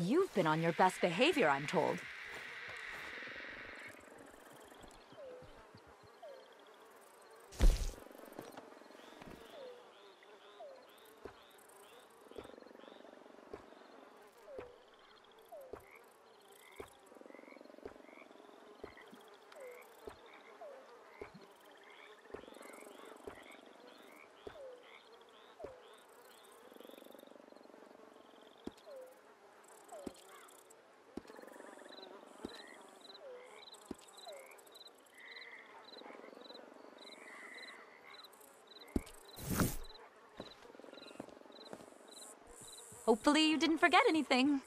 You've been on your best behavior, I'm told. Hopefully you didn't forget anything.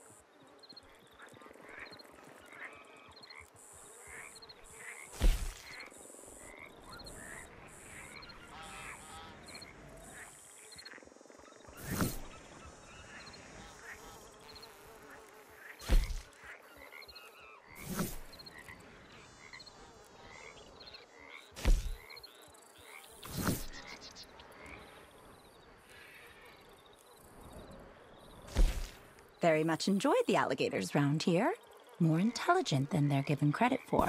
Very much enjoyed the alligators round here. More intelligent than they're given credit for.